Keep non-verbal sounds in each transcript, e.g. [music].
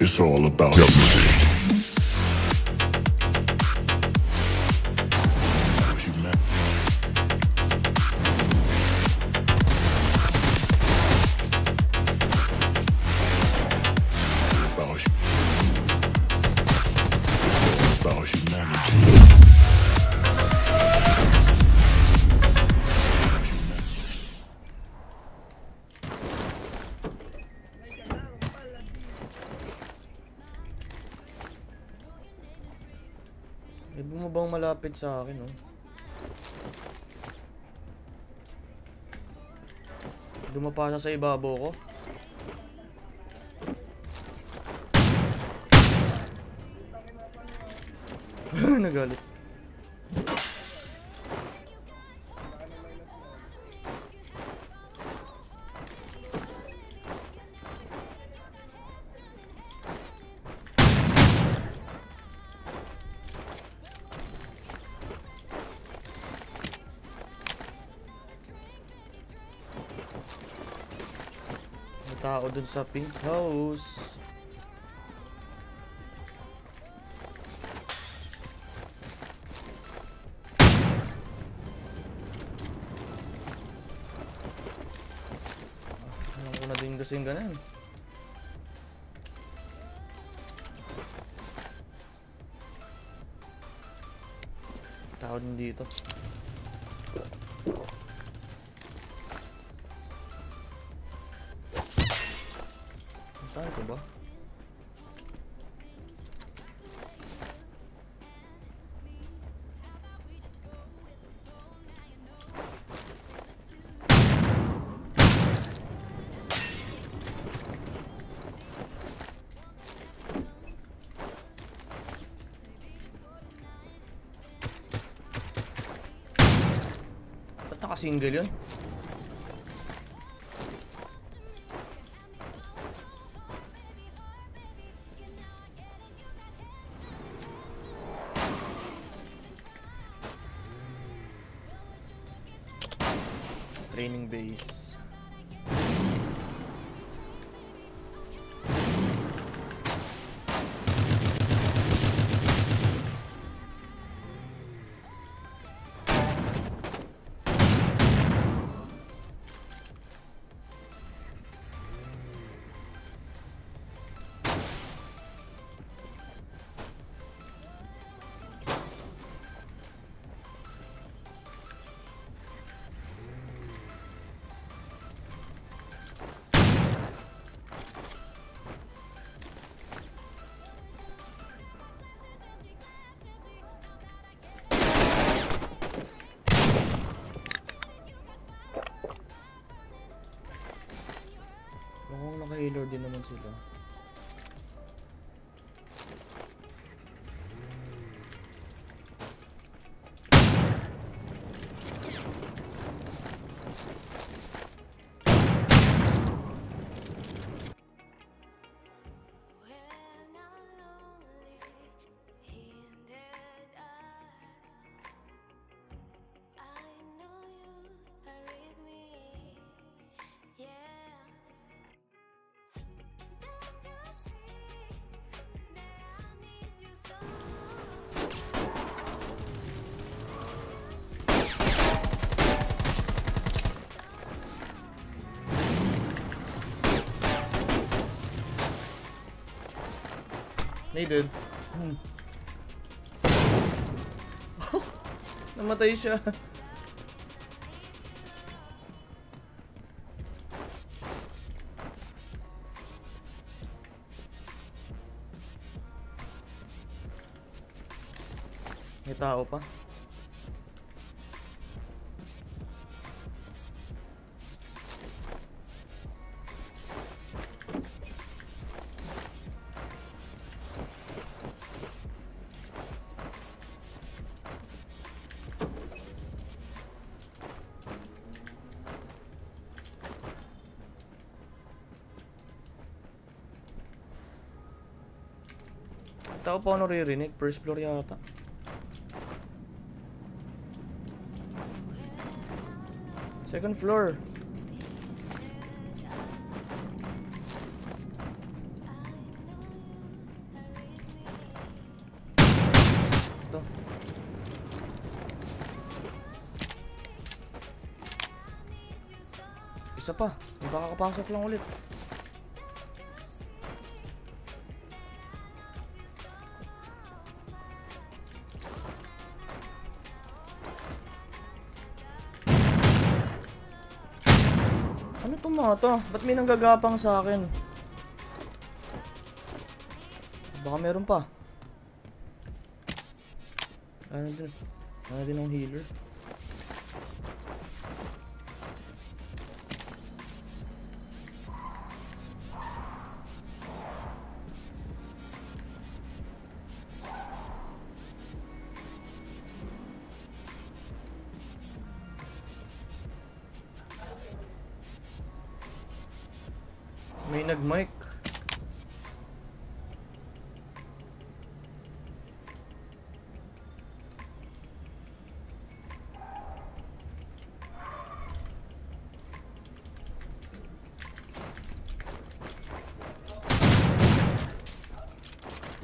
It's all about humanity. Malapit sa akin oh. Dumapasa sa ibabaw ko. [laughs] Nagalit. Tao dun sa pink house. Alam ko na din kasing ganun. Tao din dito. Naka-single yun? Training base. Needed. Hmm. [laughs] Namatay siya. May tao pa. Tao pa ako naririnig. First floor yata. Second floor. Ito. Isa pa. Baka kapasok lang ulit. Ano itong mga to? Ba't may nanggagapang sa akin? Baka meron pa. Ano din? Ano din ng healer? May nag-mic.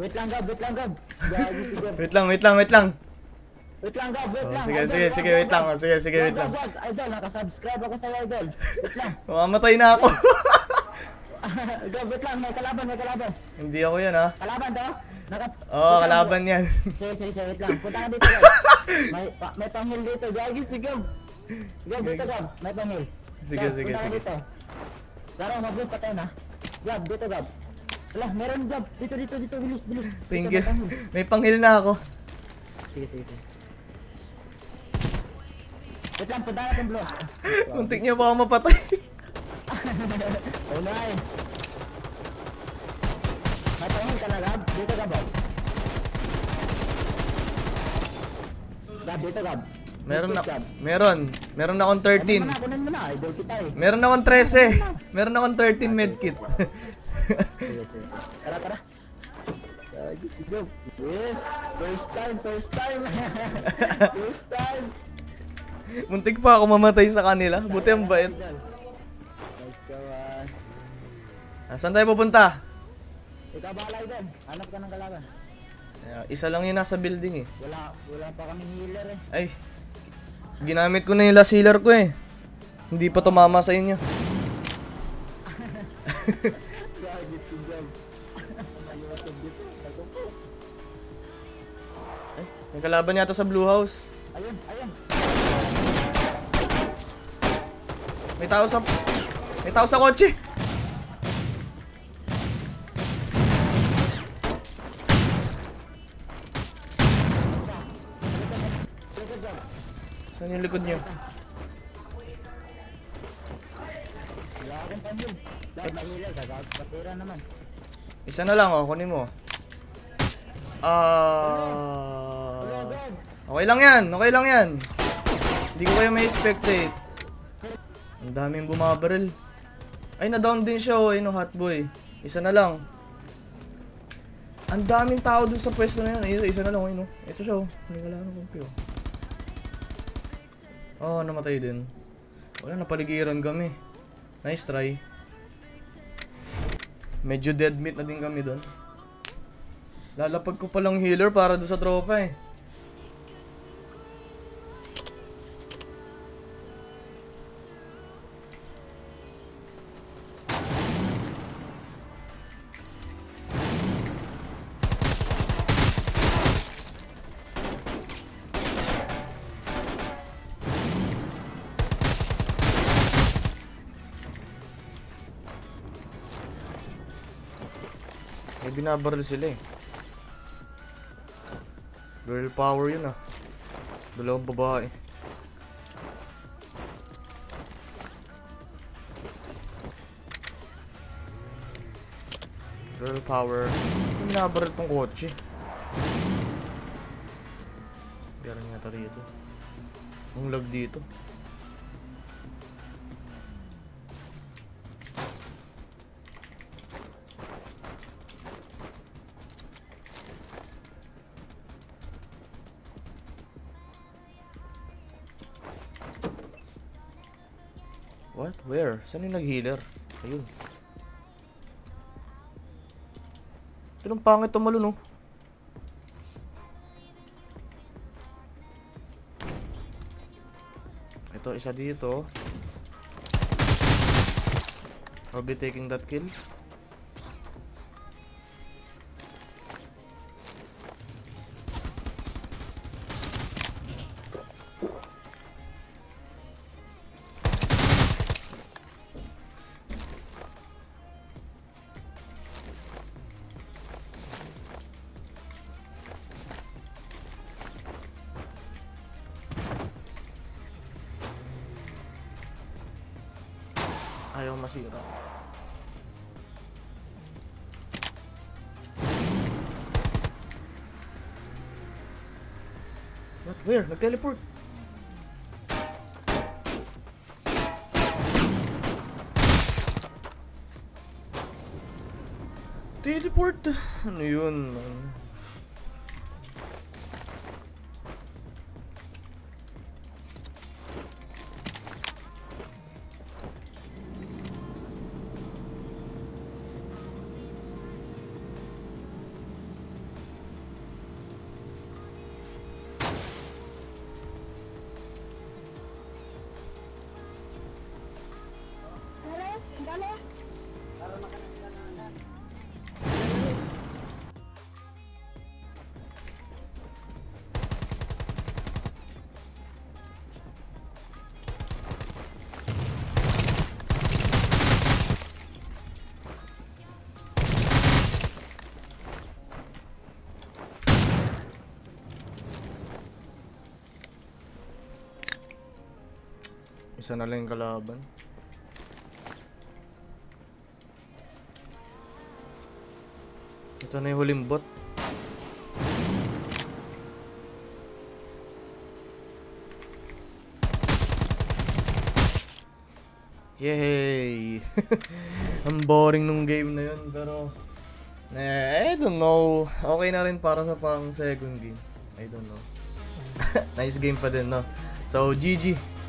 Wait lang, Gab. Wait lang, Gab. Wait lang, wait lang, wait lang. Wait lang, Gab. Wait Oh, lang. sige, sige, sige, wait lang. Oh, sige, sige, wait lang. Idol, nakasubscribe ako sa'yo, Idol. Wait lang. [laughs] Mamamatay na ako. [laughs] [laughs] Gab, wait lang. May kalaban, may kalaban. Hindi ako yan ha. Kalaban, daw. Naka... Oo, oh, kalaban yan. Sige, sige, sige, wait lang. [laughs] Punta ka dito. May, pa, may panghil dito. Gagi si Gab. Gab, dito, Gab. May panghil. Sige, Gab, sige, ka sige. dito. Laro, mablos pa tayo na. Gab, dito, Gab. Wala, meron, Gab. Dito, dito, dito. Bilis, bilis. Thank you. May panghil na ako. Sige, sige, sige. Wait lang, punta natin, bro. [laughs] Muntik niyo pa ako mapatay. Nay. May panghil ka na, Gab. Dito, Gab. oh. Gab, dito, Gab. Meron na, meron. Meron na akong Kunin 13. mo na, kunin mo na. Idol kita eh. Meron na akong 13. Meron na akong 13 medkit. Tara, tara. Yes! First time, first time! [laughs] first time! Muntik pa ako mamatay sa kanila. Buti ang bait. Ah. Saan tayo pupunta? Ikaw bahala, Idol. Hanap ka ng kalaban. Ah, Isa lang yun nasa building eh. Wala, wala pa kaming healer eh. Ay. Ginamit ko na yung last healer ko eh. Hindi pa tumama sa inyo. Ay, may kalaban yata sa blue house. Ayun, ayun. May tao sa... May tao sa kotse. Healer, gagawag patira naman. Isa na lang oh, kunin mo. Ah... Gab. Okay lang yan, okay lang yan. Hindi ko kayo may spectate. Ang daming bumabaril. Ay, na-down din siya oh, ayun oh, hotboy. Isa na lang. Ang daming tao dun sa pwesto na yun. Ayun, isa na lang, ayun oh. Ito siya oh. Hindi wala na kumpi oh. Oh, namatay din. Wala, napaligiran kami. Nice try. Medyo dead meat na din kami doon. Lalapag ko palang healer para doon sa tropa eh. May binabaril sila eh. Girl power yun ah. Dalawang babae. Girl power. May binabaril tong kotse. Meron yata rito. Ang lag dito. What? Where? Saan yung nag-healer? Ayun. Anong pangit tumalun, no? Ito, isa dito. I'll be taking that kill. Ayaw masira. What? Where? Nag-teleport. Teleport? Ano yun, man? Isa na lang yung kalaban. Ito na yung huling bot. Yay! [laughs] Ang boring nung game na yun, pero... Eh, I don't know. Okay na rin para sa pang second game. I don't know. [laughs] nice game pa din, no? So, GG.